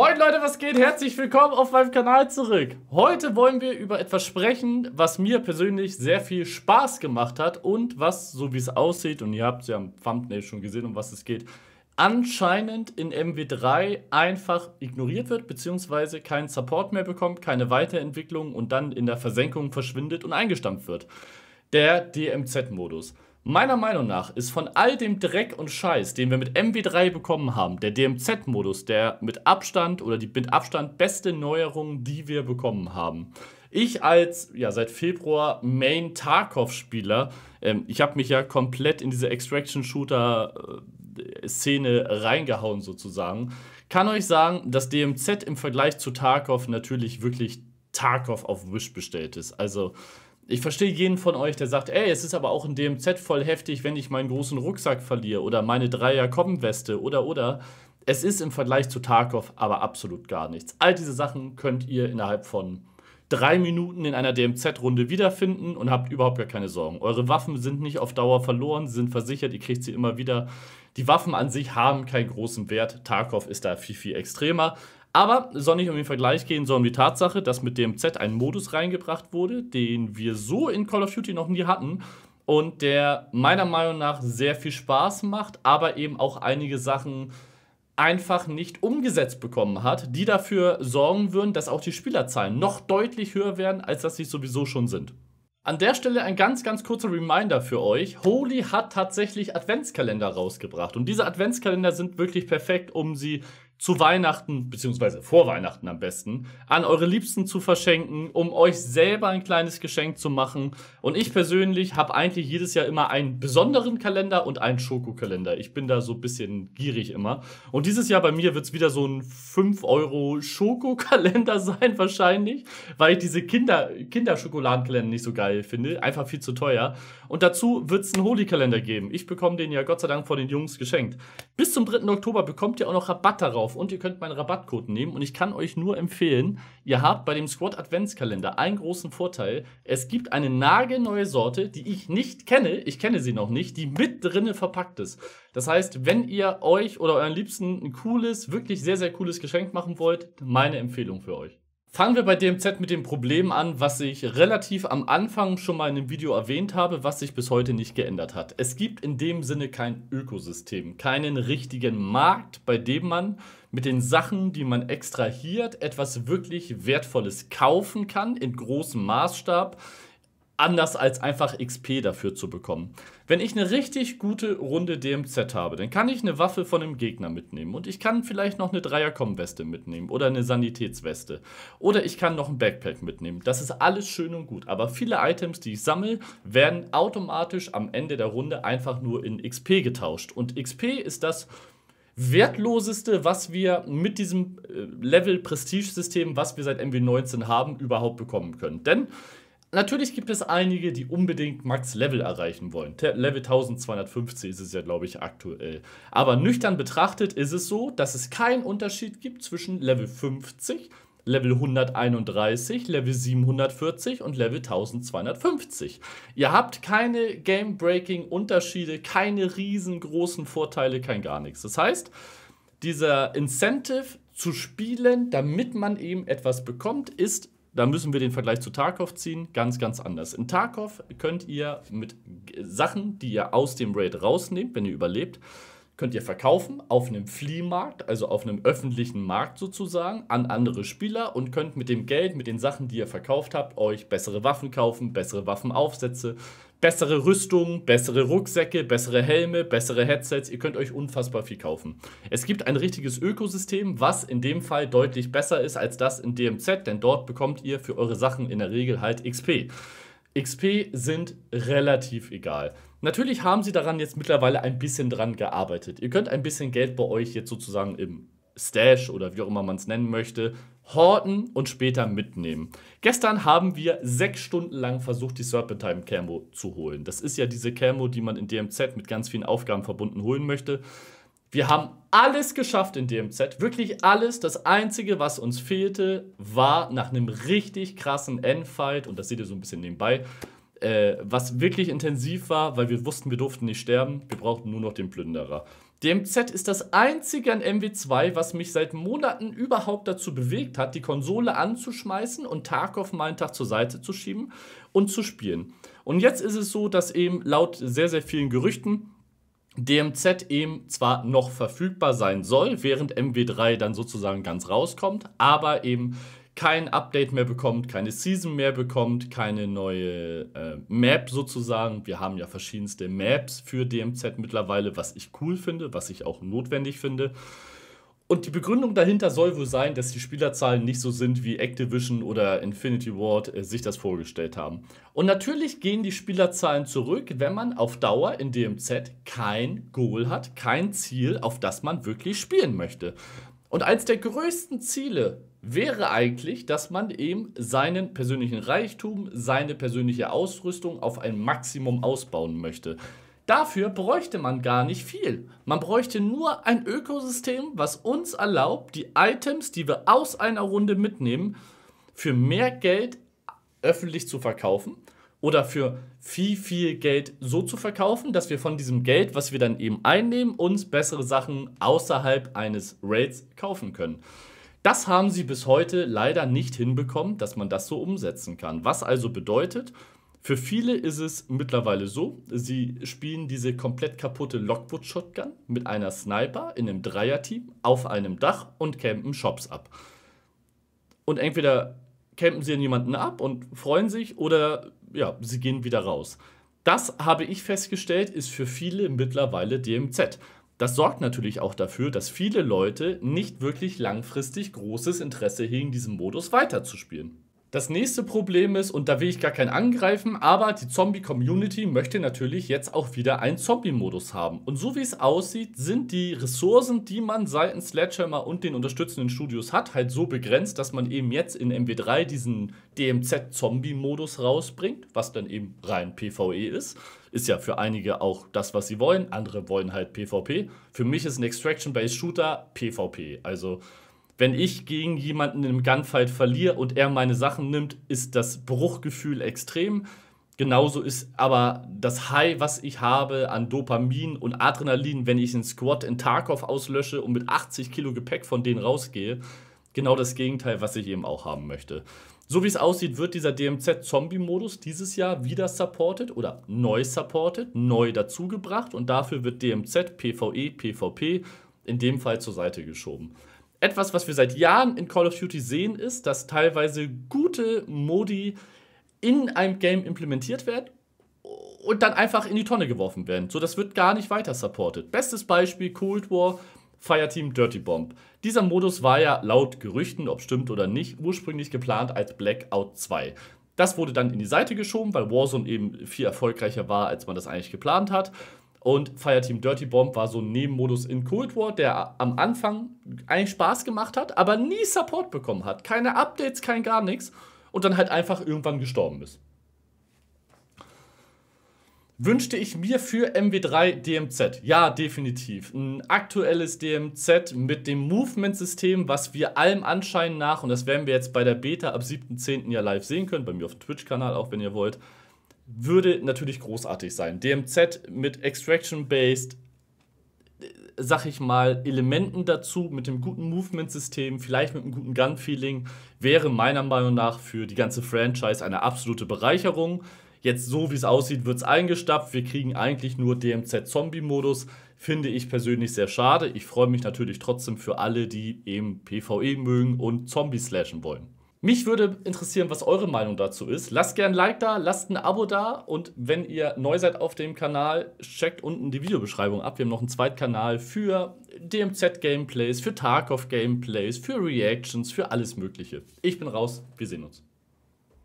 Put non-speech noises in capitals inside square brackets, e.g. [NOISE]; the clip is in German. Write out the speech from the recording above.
Moin Leute, was geht? Herzlich willkommen auf meinem Kanal zurück. Heute wollen wir über etwas sprechen, was mir persönlich sehr viel Spaß gemacht hat und was, so wie es aussieht, und ihr habt es ja am Thumbnail schon gesehen, um was es geht, anscheinend in MW3 einfach ignoriert wird, beziehungsweise keinen Support mehr bekommt, keine Weiterentwicklung und dann in der Versenkung verschwindet und eingestampft wird. Der DMZ-Modus. Meiner Meinung nach ist von all dem Dreck und Scheiß, den wir mit MW3 bekommen haben, der DMZ-Modus der mit Abstand oder die mit Abstand beste Neuerung, die wir bekommen haben. Ich als ja seit Februar Main Tarkov-Spieler, ähm, ich habe mich ja komplett in diese Extraction-Shooter-Szene reingehauen sozusagen, kann euch sagen, dass DMZ im Vergleich zu Tarkov natürlich wirklich Tarkov auf Wish bestellt ist. Also ich verstehe jeden von euch, der sagt, ey, es ist aber auch in DMZ voll heftig, wenn ich meinen großen Rucksack verliere oder meine Dreier Kommenweste oder oder. Es ist im Vergleich zu Tarkov aber absolut gar nichts. All diese Sachen könnt ihr innerhalb von drei Minuten in einer DMZ-Runde wiederfinden und habt überhaupt gar keine Sorgen. Eure Waffen sind nicht auf Dauer verloren, sie sind versichert, ihr kriegt sie immer wieder. Die Waffen an sich haben keinen großen Wert. Tarkov ist da viel, viel extremer. Aber es soll nicht um den Vergleich gehen, sondern um die Tatsache, dass mit dem Z ein Modus reingebracht wurde, den wir so in Call of Duty noch nie hatten und der meiner Meinung nach sehr viel Spaß macht, aber eben auch einige Sachen einfach nicht umgesetzt bekommen hat, die dafür sorgen würden, dass auch die Spielerzahlen noch deutlich höher werden, als dass sie sowieso schon sind. An der Stelle ein ganz, ganz kurzer Reminder für euch. Holy hat tatsächlich Adventskalender rausgebracht. Und diese Adventskalender sind wirklich perfekt, um sie zu Weihnachten, beziehungsweise vor Weihnachten am besten, an eure Liebsten zu verschenken, um euch selber ein kleines Geschenk zu machen. Und ich persönlich habe eigentlich jedes Jahr immer einen besonderen Kalender und einen Schokokalender. Ich bin da so ein bisschen gierig immer. Und dieses Jahr bei mir wird es wieder so ein 5 Euro Schokokalender [LAUGHS] sein, wahrscheinlich, weil ich diese Kinder Kinderschokoladenkalender nicht so geil finde. Einfach viel zu teuer. Und dazu wird es einen Holy-Kalender geben. Ich bekomme den ja Gott sei Dank von den Jungs geschenkt. Bis zum 3. Oktober bekommt ihr auch noch Rabatt darauf drauf und ihr könnt meinen Rabattcode nehmen. Und ich kann euch nur empfehlen, ihr habt bei dem Squad Adventskalender einen großen Vorteil. Es gibt eine nagelneue Sorte, die ich nicht kenne, ich kenne sie noch nicht, die mit drinne verpackt ist. Das heißt, wenn ihr euch oder euren Liebsten ein cooles, wirklich sehr, sehr cooles Geschenk machen wollt, meine Empfehlung für euch. Fangen wir bei DMZ mit dem Problem an, was ich relativ am Anfang schon mal in dem Video erwähnt habe, was sich bis heute nicht geändert hat. Es gibt in dem Sinne kein Ökosystem, keinen richtigen Markt, bei dem man mit den Sachen, die man extrahiert, etwas wirklich Wertvolles kaufen kann in großem Maßstab, anders als einfach XP dafür zu bekommen. Wenn ich eine richtig gute Runde DMZ habe, dann kann ich eine Waffe von einem Gegner mitnehmen und ich kann vielleicht noch eine Dreierkom-Weste mitnehmen oder eine Sanitätsweste oder ich kann noch ein Backpack mitnehmen. Das ist alles schön und gut, aber viele Items, die ich sammle, werden automatisch am Ende der Runde einfach nur in XP getauscht und XP ist das wertloseste, was wir mit diesem äh, Level-Prestige-System, was wir seit MW19 haben, überhaupt bekommen können. Denn Natürlich gibt es einige, die unbedingt Max-Level erreichen wollen. Level 1250 ist es ja, glaube ich, aktuell. Aber nüchtern betrachtet ist es so, dass es keinen Unterschied gibt zwischen Level 50, Level 131, Level 740 und Level 1250. Ihr habt keine Game-Breaking-Unterschiede, keine riesengroßen Vorteile, kein gar nichts. Das heißt, dieser Incentive zu spielen, damit man eben etwas bekommt, ist da müssen wir den Vergleich zu Tarkov ziehen, ganz, ganz anders. In Tarkov könnt ihr mit Sachen, die ihr aus dem Raid rausnehmt, wenn ihr überlebt, könnt ihr verkaufen auf einem Fleemarkt, also auf einem öffentlichen Markt sozusagen, an andere Spieler und könnt mit dem Geld, mit den Sachen, die ihr verkauft habt, euch bessere Waffen kaufen, bessere Waffenaufsätze, bessere Rüstungen, bessere Rucksäcke, bessere Helme, bessere Headsets. Ihr könnt euch unfassbar viel kaufen. Es gibt ein richtiges Ökosystem, was in dem Fall deutlich besser ist als das in DMZ, denn dort bekommt ihr für eure Sachen in der Regel halt XP. XP sind relativ egal. Natürlich haben sie daran jetzt mittlerweile ein bisschen dran gearbeitet. Ihr könnt ein bisschen Geld bei euch jetzt sozusagen im Stash oder wie auch immer man es nennen möchte, horten und später mitnehmen. Gestern haben wir sechs Stunden lang versucht, die Serpentine Camo zu holen. Das ist ja diese Camo, die man in DMZ mit ganz vielen Aufgaben verbunden holen möchte. Wir haben alles geschafft in DMZ, wirklich alles. Das Einzige, was uns fehlte, war nach einem richtig krassen Endfight, und das seht ihr so ein bisschen nebenbei, äh, was wirklich intensiv war, weil wir wussten, wir durften nicht sterben, wir brauchten nur noch den Plünderer. DMZ ist das einzige an MW2, was mich seit Monaten überhaupt dazu bewegt hat, die Konsole anzuschmeißen und Tarkov mal einen Tag zur Seite zu schieben und zu spielen. Und jetzt ist es so, dass eben laut sehr, sehr vielen Gerüchten DMZ eben zwar noch verfügbar sein soll, während MW3 dann sozusagen ganz rauskommt, aber eben kein Update mehr bekommt, keine Season mehr bekommt, keine neue äh, Map sozusagen. Wir haben ja verschiedenste Maps für DMZ mittlerweile, was ich cool finde, was ich auch notwendig finde. Und die Begründung dahinter soll wohl sein, dass die Spielerzahlen nicht so sind, wie Activision oder Infinity Ward äh, sich das vorgestellt haben. Und natürlich gehen die Spielerzahlen zurück, wenn man auf Dauer in DMZ kein Goal hat, kein Ziel, auf das man wirklich spielen möchte. Und eins der größten Ziele wäre eigentlich, dass man eben seinen persönlichen Reichtum, seine persönliche Ausrüstung auf ein Maximum ausbauen möchte. Dafür bräuchte man gar nicht viel. Man bräuchte nur ein Ökosystem, was uns erlaubt, die Items, die wir aus einer Runde mitnehmen, für mehr Geld öffentlich zu verkaufen oder für viel, viel Geld so zu verkaufen, dass wir von diesem Geld, was wir dann eben einnehmen, uns bessere Sachen außerhalb eines Raids kaufen können. Das haben sie bis heute leider nicht hinbekommen, dass man das so umsetzen kann. Was also bedeutet, für viele ist es mittlerweile so, sie spielen diese komplett kaputte Lockwood Shotgun mit einer Sniper in einem Dreierteam auf einem Dach und campen Shops ab. Und entweder campen sie jemanden ab und freuen sich oder ja, sie gehen wieder raus. Das habe ich festgestellt, ist für viele mittlerweile DMZ. Das sorgt natürlich auch dafür, dass viele Leute nicht wirklich langfristig großes Interesse hegen, diesen Modus weiterzuspielen. Das nächste Problem ist, und da will ich gar keinen angreifen, aber die Zombie-Community möchte natürlich jetzt auch wieder einen Zombie-Modus haben. Und so wie es aussieht, sind die Ressourcen, die man seitens Sledgehammer und den unterstützenden Studios hat, halt so begrenzt, dass man eben jetzt in MW3 diesen DMZ-Zombie-Modus rausbringt, was dann eben rein PvE ist. Ist ja für einige auch das, was sie wollen. Andere wollen halt PvP. Für mich ist ein Extraction-Based Shooter PvP. Also wenn ich gegen jemanden im Gunfight verliere und er meine Sachen nimmt, ist das Bruchgefühl extrem. Genauso ist aber das High, was ich habe an Dopamin und Adrenalin, wenn ich einen Squad in Tarkov auslösche und mit 80 Kilo Gepäck von denen rausgehe, genau das Gegenteil, was ich eben auch haben möchte. So wie es aussieht, wird dieser DMZ-Zombie-Modus dieses Jahr wieder supported oder neu supported, neu dazugebracht und dafür wird DMZ, PvE, PvP in dem Fall zur Seite geschoben etwas, was wir seit Jahren in Call of Duty sehen, ist, dass teilweise gute Modi in einem Game implementiert werden und dann einfach in die Tonne geworfen werden. So, das wird gar nicht weiter supported. Bestes Beispiel Cold War, Fireteam Dirty Bomb. Dieser Modus war ja laut Gerüchten, ob stimmt oder nicht, ursprünglich geplant als Blackout 2. Das wurde dann in die Seite geschoben, weil Warzone eben viel erfolgreicher war, als man das eigentlich geplant hat. Und Fireteam Dirty Bomb war so ein Nebenmodus in Cold War, der am Anfang eigentlich Spaß gemacht hat, aber nie Support bekommen hat. Keine Updates, kein gar nichts. Und dann halt einfach irgendwann gestorben ist. Wünschte ich mir für MW3 DMZ? Ja, definitiv. Ein aktuelles DMZ mit dem Movement-System, was wir allem Anschein nach, und das werden wir jetzt bei der Beta ab 7.10. ja live sehen können, bei mir auf Twitch-Kanal, auch wenn ihr wollt, würde natürlich großartig sein. DMZ mit Extraction-based, sag ich mal, Elementen dazu, mit dem guten Movement-System, vielleicht mit einem guten Gun-Feeling, wäre meiner Meinung nach für die ganze Franchise eine absolute Bereicherung. Jetzt, so wie es aussieht, wird es eingestapft. Wir kriegen eigentlich nur DMZ-Zombie-Modus. Finde ich persönlich sehr schade. Ich freue mich natürlich trotzdem für alle, die eben PvE mögen und Zombies slashen wollen. Mich würde interessieren, was eure Meinung dazu ist. Lasst gerne ein Like da, lasst ein Abo da und wenn ihr neu seid auf dem Kanal, checkt unten die Videobeschreibung ab. Wir haben noch einen zweiten Kanal für DMZ-Gameplays, für Tarkov-Gameplays, für Reactions, für alles Mögliche. Ich bin raus, wir sehen uns.